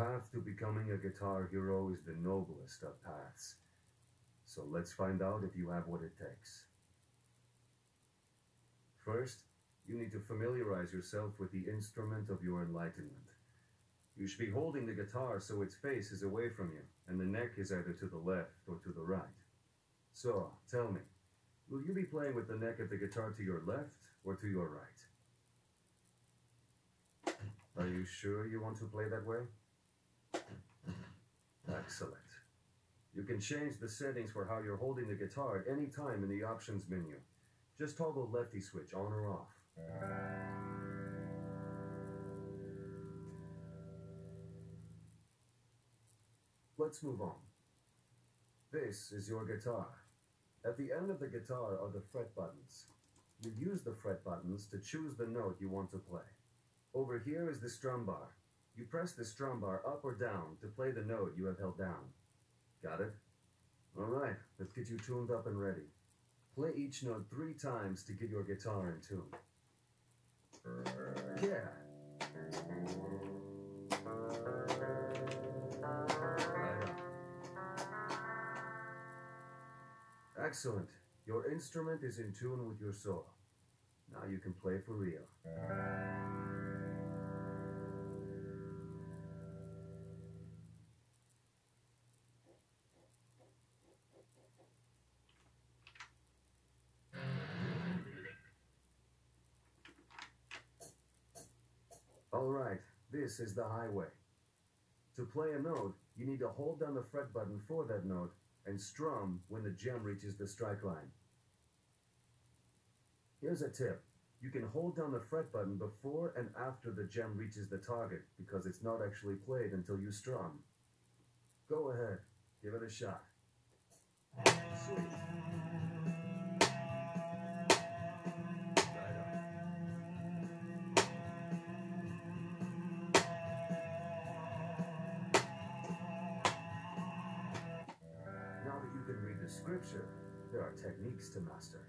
path to becoming a guitar hero is the noblest of paths. So let's find out if you have what it takes. First, you need to familiarize yourself with the instrument of your enlightenment. You should be holding the guitar so its face is away from you, and the neck is either to the left or to the right. So, tell me, will you be playing with the neck of the guitar to your left or to your right? Are you sure you want to play that way? Excellent. You can change the settings for how you're holding the guitar at any time in the options menu. Just toggle lefty switch on or off. Let's move on. This is your guitar. At the end of the guitar are the fret buttons. You use the fret buttons to choose the note you want to play. Over here is the strum bar. You press the strum bar up or down to play the note you have held down. Got it? Alright, let's get you tuned up and ready. Play each note three times to get your guitar in tune. Yeah. Excellent. Your instrument is in tune with your soul. Now you can play for real. Alright, this is the highway. To play a note, you need to hold down the fret button for that note and strum when the gem reaches the strike line. Here's a tip. You can hold down the fret button before and after the gem reaches the target because it's not actually played until you strum. Go ahead, give it a shot. Sweet. Scripture, there are techniques to master.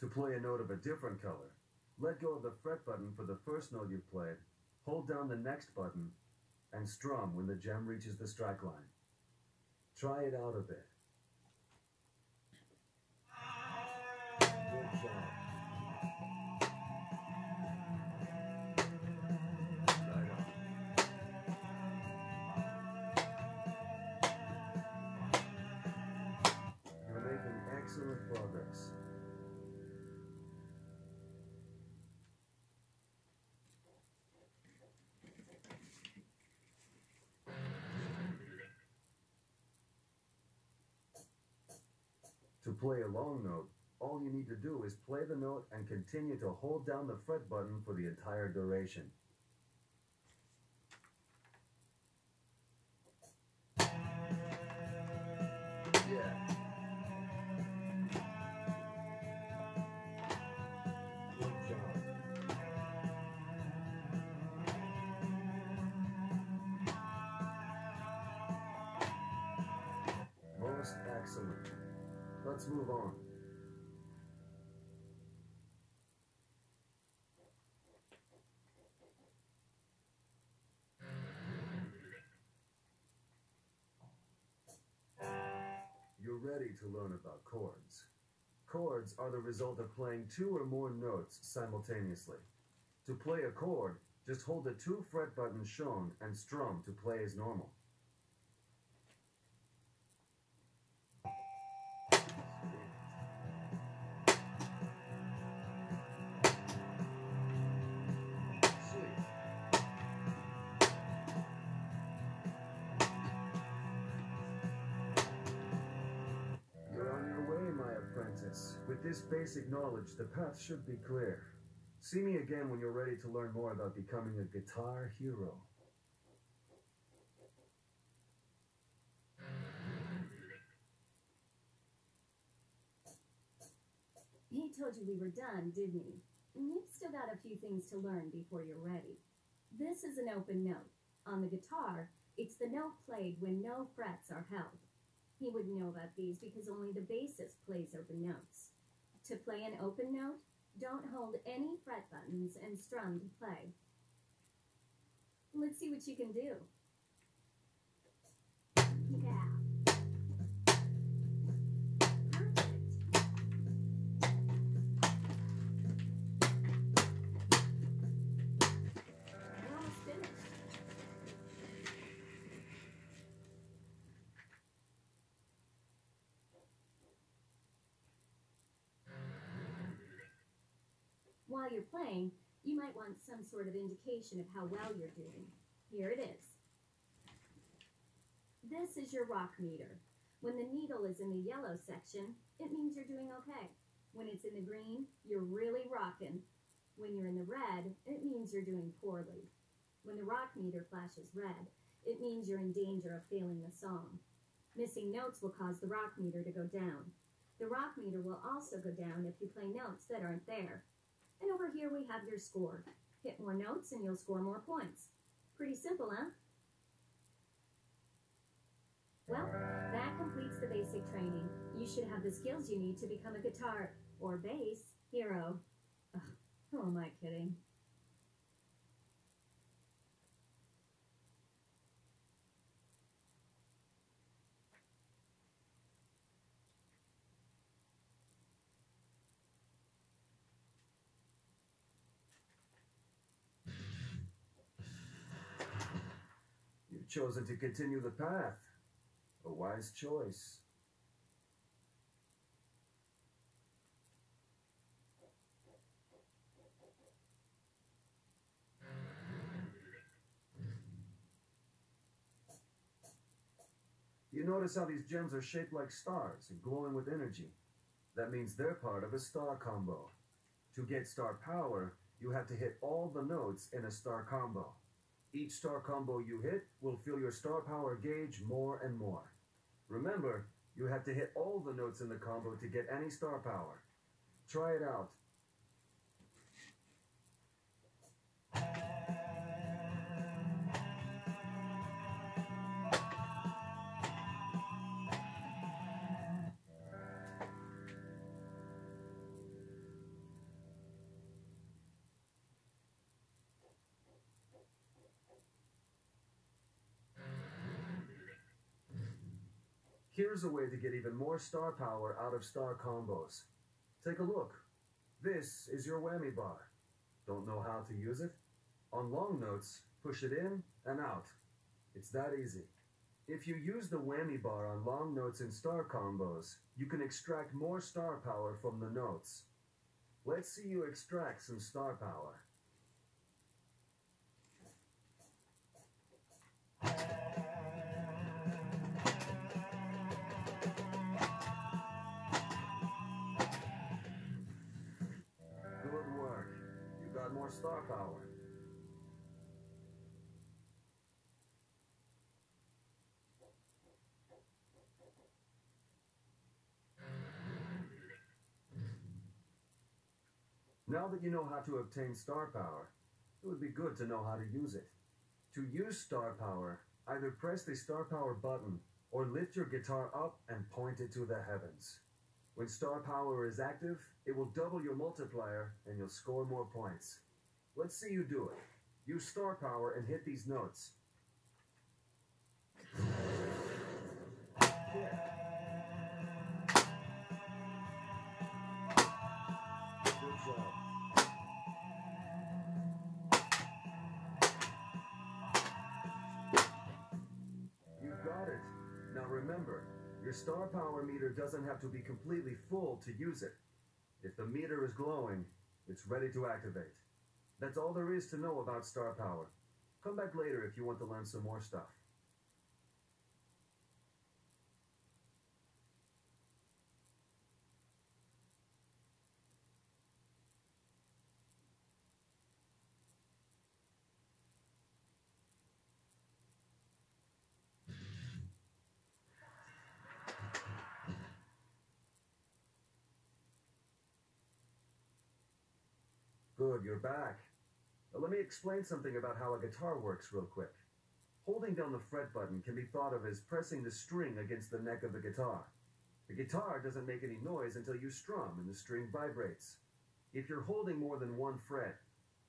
To play a note of a different color, let go of the fret button for the first note you've played, hold down the next button, and strum when the gem reaches the strike line. Try it out a bit. Play a long note, all you need to do is play the note and continue to hold down the fret button for the entire duration. Ready to learn about chords. Chords are the result of playing two or more notes simultaneously. To play a chord, just hold the two fret buttons shown and strum to play as normal. This basic knowledge, the path should be clear. See me again when you're ready to learn more about becoming a guitar hero. He told you we were done, didn't he? You've still got a few things to learn before you're ready. This is an open note. On the guitar, it's the note played when no frets are held. He wouldn't know about these because only the bassist plays open notes. To play an open note, don't hold any fret buttons and strum to play. Let's see what you can do. While you're playing, you might want some sort of indication of how well you're doing. Here it is. This is your rock meter. When the needle is in the yellow section, it means you're doing okay. When it's in the green, you're really rocking. When you're in the red, it means you're doing poorly. When the rock meter flashes red, it means you're in danger of failing the song. Missing notes will cause the rock meter to go down. The rock meter will also go down if you play notes that aren't there. And over here we have your score. Hit more notes and you'll score more points. Pretty simple, huh? Well, that completes the basic training. You should have the skills you need to become a guitar or bass hero. Ugh, who am I kidding? Chosen to continue the path. A wise choice. You notice how these gems are shaped like stars and glowing with energy. That means they're part of a star combo. To get star power, you have to hit all the notes in a star combo. Each star combo you hit will fill your star power gauge more and more. Remember, you have to hit all the notes in the combo to get any star power. Try it out. Here's a way to get even more star power out of star combos. Take a look. This is your whammy bar. Don't know how to use it? On long notes, push it in and out. It's that easy. If you use the whammy bar on long notes in star combos, you can extract more star power from the notes. Let's see you extract some star power. Now that you know how to obtain star power, it would be good to know how to use it. To use star power, either press the star power button or lift your guitar up and point it to the heavens. When star power is active, it will double your multiplier and you'll score more points. Let's see you do it. Use star power and hit these notes. Yeah. Remember, your star power meter doesn't have to be completely full to use it. If the meter is glowing, it's ready to activate. That's all there is to know about star power. Come back later if you want to learn some more stuff. Good, you're back. Now, let me explain something about how a guitar works real quick. Holding down the fret button can be thought of as pressing the string against the neck of the guitar. The guitar doesn't make any noise until you strum and the string vibrates. If you're holding more than one fret,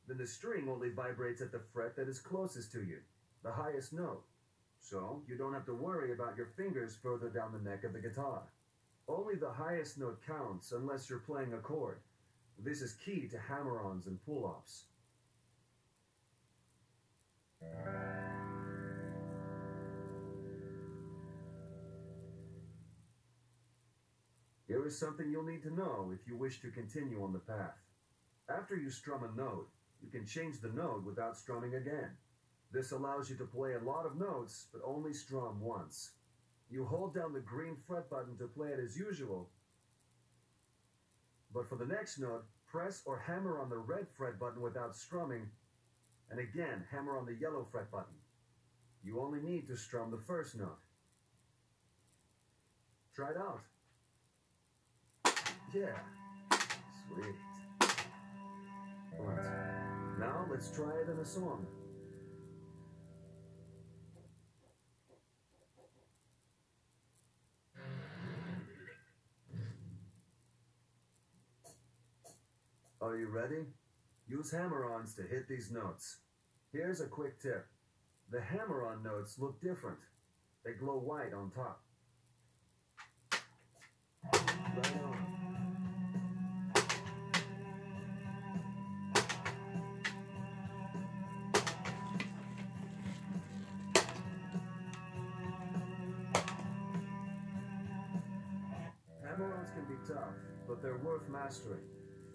then the string only vibrates at the fret that is closest to you, the highest note. So you don't have to worry about your fingers further down the neck of the guitar. Only the highest note counts unless you're playing a chord. This is key to hammer-ons and pull-offs. Here is something you'll need to know if you wish to continue on the path. After you strum a note, you can change the note without strumming again. This allows you to play a lot of notes, but only strum once. You hold down the green fret button to play it as usual, but for the next note, press or hammer on the red fret button without strumming, and again hammer on the yellow fret button. You only need to strum the first note. Try it out. Yeah. Sweet. Right. Now let's try it in a song. Are you ready? Use hammer-ons to hit these notes. Here's a quick tip. The hammer-on notes look different. They glow white on top. Right on. Hammer-ons can be tough, but they're worth mastering,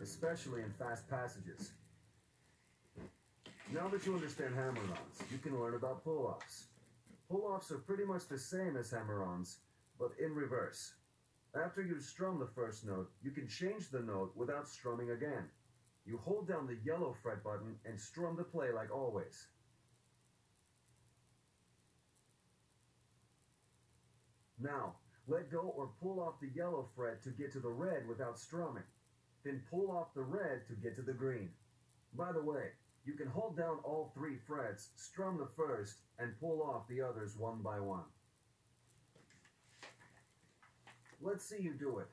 especially in fast passages. Now that you understand hammer-ons, you can learn about pull-offs. Pull-offs are pretty much the same as hammer-ons, but in reverse. After you've strummed the first note, you can change the note without strumming again. You hold down the yellow fret button and strum the play like always. Now, let go or pull off the yellow fret to get to the red without strumming. Then pull off the red to get to the green. By the way, you can hold down all three frets, strum the first, and pull off the others one by one. Let's see you do it.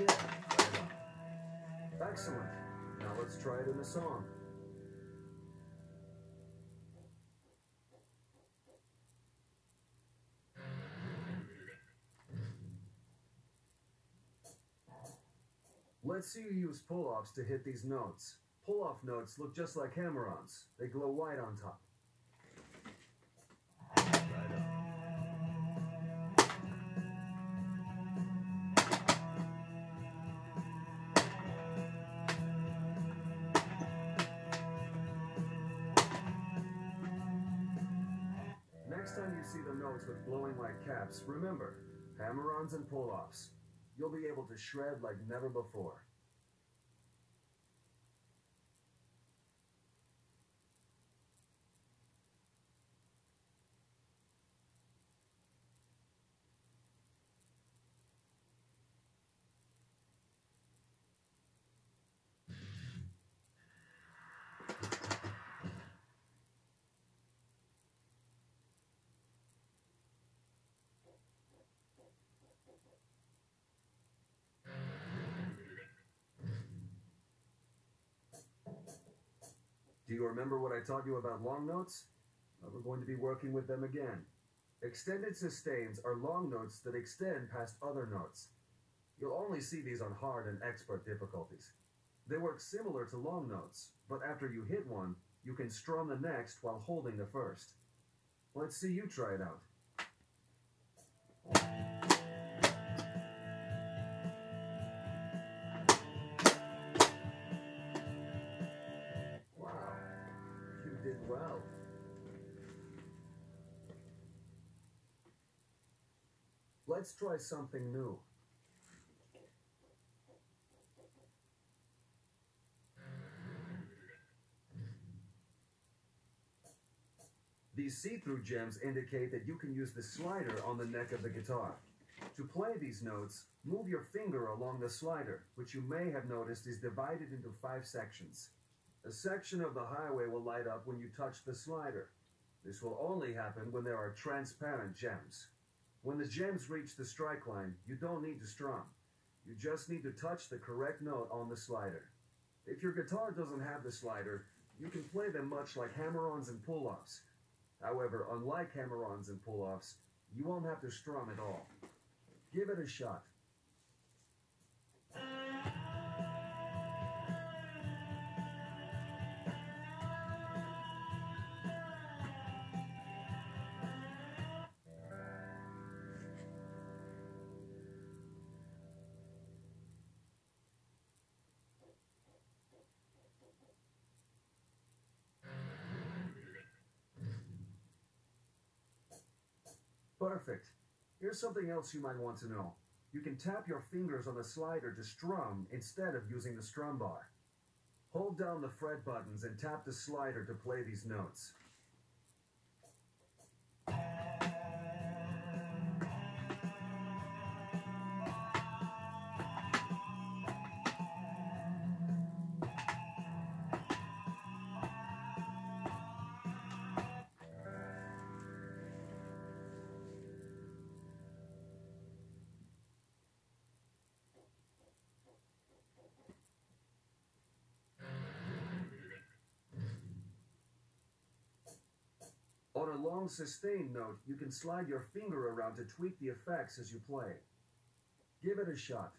Yeah. Excellent. Now let's try it in a song. Let's see you use pull-offs to hit these notes. Pull-off notes look just like hammer-ons. They glow white on top. Next time you see the notes with glowing white caps, remember, hammer-ons and pull-offs. You'll be able to shred like never before. Do you remember what I taught you about long notes? Well, we're going to be working with them again. Extended sustains are long notes that extend past other notes. You'll only see these on hard and expert difficulties. They work similar to long notes, but after you hit one, you can strum the next while holding the first. Let's see you try it out. Well. Let's try something new. These see-through gems indicate that you can use the slider on the neck of the guitar. To play these notes, move your finger along the slider, which you may have noticed is divided into five sections. A section of the highway will light up when you touch the slider. This will only happen when there are transparent gems. When the gems reach the strike line, you don't need to strum. You just need to touch the correct note on the slider. If your guitar doesn't have the slider, you can play them much like hammer-ons and pull-offs. However, unlike hammer-ons and pull-offs, you won't have to strum at all. Give it a shot. Perfect. Here's something else you might want to know. You can tap your fingers on the slider to strum instead of using the strum bar. Hold down the fret buttons and tap the slider to play these notes. A long sustain note, you can slide your finger around to tweak the effects as you play. Give it a shot.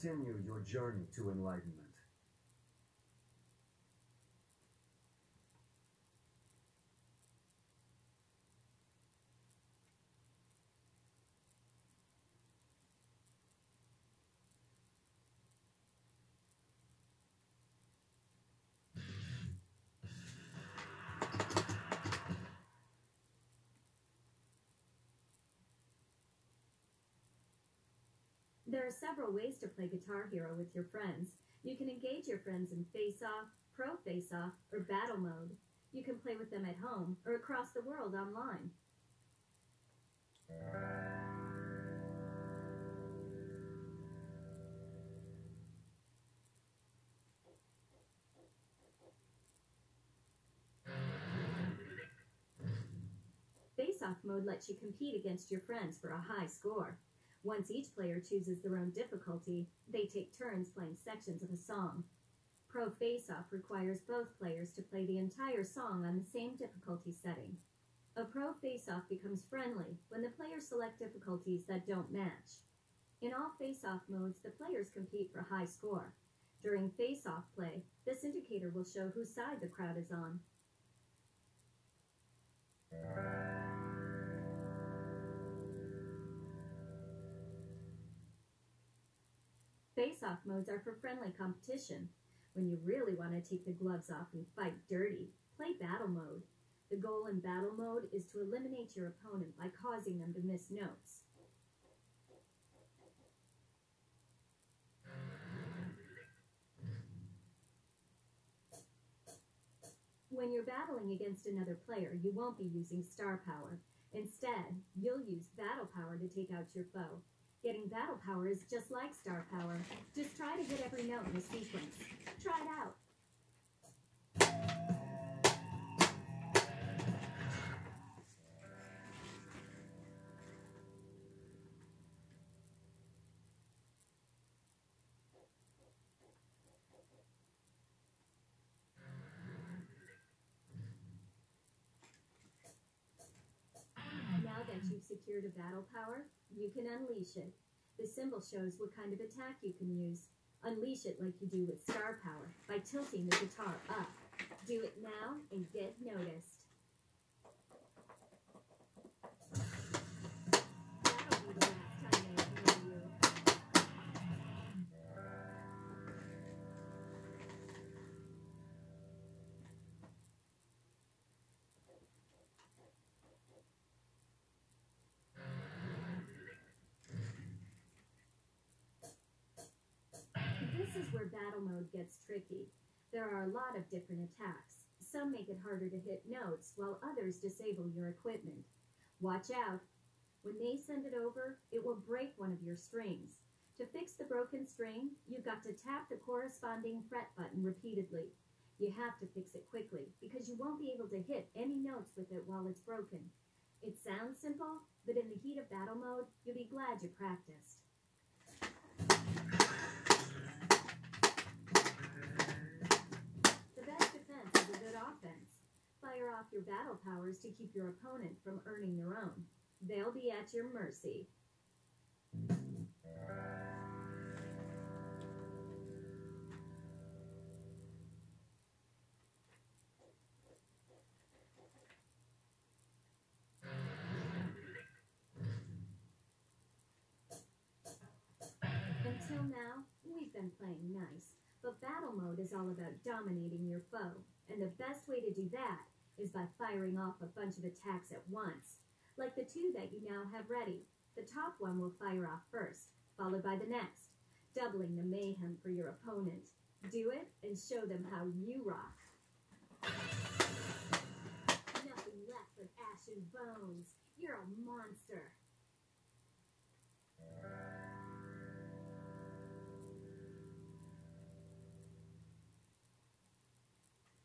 Continue your journey to enlightenment. There are several ways to play Guitar Hero with your friends. You can engage your friends in Face Off, Pro Face Off, or Battle Mode. You can play with them at home or across the world online. Face Off mode lets you compete against your friends for a high score. Once each player chooses their own difficulty, they take turns playing sections of a song. Pro Face Off requires both players to play the entire song on the same difficulty setting. A Pro Face Off becomes friendly when the players select difficulties that don't match. In all Face Off modes, the players compete for high score. During Face Off play, this indicator will show whose side the crowd is on. Face off modes are for friendly competition. When you really want to take the gloves off and fight dirty, play battle mode. The goal in battle mode is to eliminate your opponent by causing them to miss notes. When you're battling against another player, you won't be using star power. Instead, you'll use battle power to take out your foe. Getting battle power is just like star power. Just try to hit every note in the sequence. Try it out. Secured a battle power, you can unleash it. The symbol shows what kind of attack you can use. Unleash it like you do with star power by tilting the guitar up. Do it now and get noticed. Where battle mode gets tricky. There are a lot of different attacks. Some make it harder to hit notes, while others disable your equipment. Watch out. When they send it over, it will break one of your strings. To fix the broken string, you've got to tap the corresponding fret button repeatedly. You have to fix it quickly because you won't be able to hit any notes with it while it's broken. It sounds simple, but in the heat of battle mode, you'll be glad you practiced. The best defense is a good offense. Fire off your battle powers to keep your opponent from earning their own. They'll be at your mercy. Until now, we've been playing nice, but battle mode is all about dominating your foe, and the best way to do that is by firing off a bunch of attacks at once, like the two that you now have ready. The top one will fire off first, followed by the next, doubling the mayhem for your opponent. Do it and show them how you rock. Nothing left but ash and bones. You're a monster.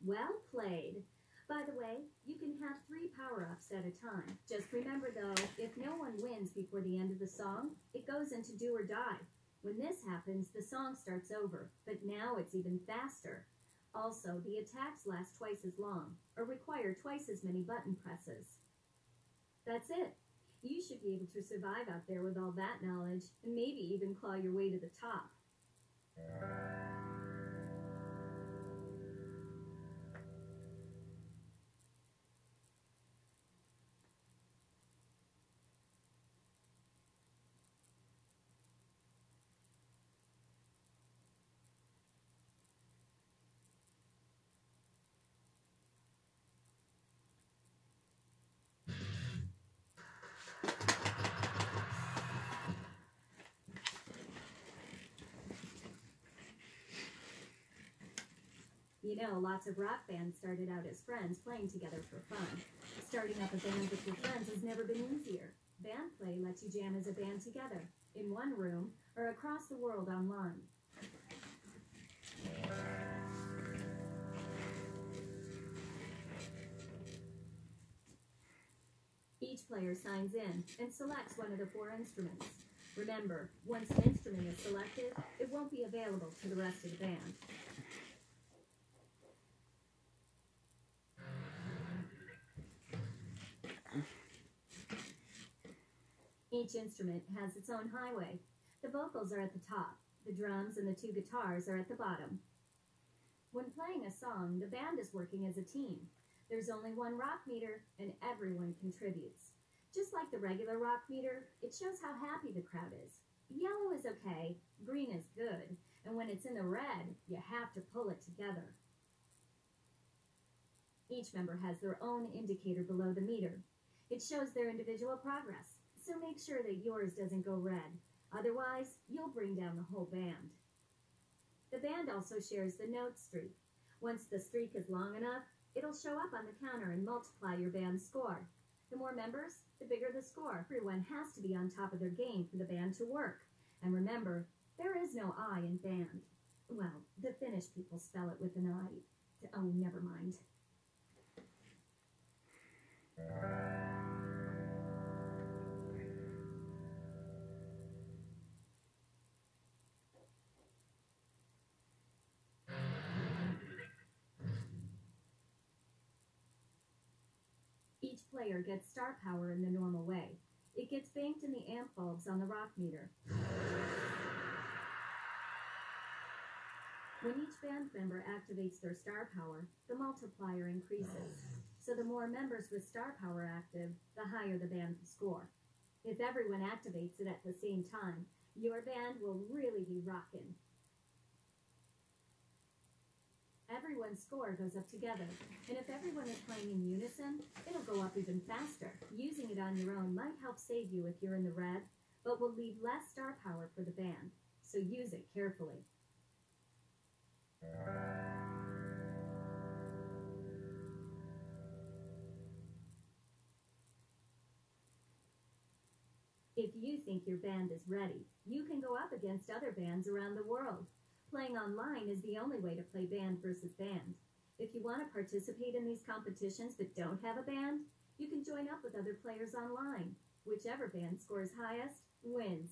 Well played. By the way, you can have three power ups at a time. Just remember though, if no one wins before the end of the song, it goes into do or die. When this happens, the song starts over, but now it's even faster. Also, the attacks last twice as long, or require twice as many button presses. That's it. You should be able to survive out there with all that knowledge, and maybe even claw your way to the top. You know, lots of rock bands started out as friends playing together for fun. Starting up a band with your friends has never been easier. Band play lets you jam as a band together, in one room, or across the world online. Each player signs in and selects one of the four instruments. Remember, once an instrument is selected, it won't be available to the rest of the band. Each instrument has its own highway. The vocals are at the top, the drums and the two guitars are at the bottom. When playing a song, the band is working as a team. There's only one rock meter, and everyone contributes. Just like the regular rock meter, it shows how happy the crowd is. Yellow is okay, green is good, and when it's in the red, you have to pull it together. Each member has their own indicator below the meter. It shows their individual progress, so make sure that yours doesn't go red. Otherwise, you'll bring down the whole band. The band also shares the note streak. Once the streak is long enough, it'll show up on the counter and multiply your band's score. The more members, the bigger the score. Everyone has to be on top of their game for the band to work. And remember, there is no I in band. Well, the Finnish people spell it with an I. Oh, never mind. Uh, player gets star power in the normal way. It gets banked in the amp bulbs on the rock meter. When each band member activates their star power, the multiplier increases. So the more members with star power active, the higher the band score. If everyone activates it at the same time, your band will really be rockin'. Everyone's score goes up together, and if everyone is playing in unison, it'll go up even faster. Using it on your own might help save you if you're in the red, but will leave less star power for the band, so use it carefully. If you think your band is ready, you can go up against other bands around the world. Playing online is the only way to play band versus band. If you want to participate in these competitions but don't have a band, you can join up with other players online. Whichever band scores highest wins.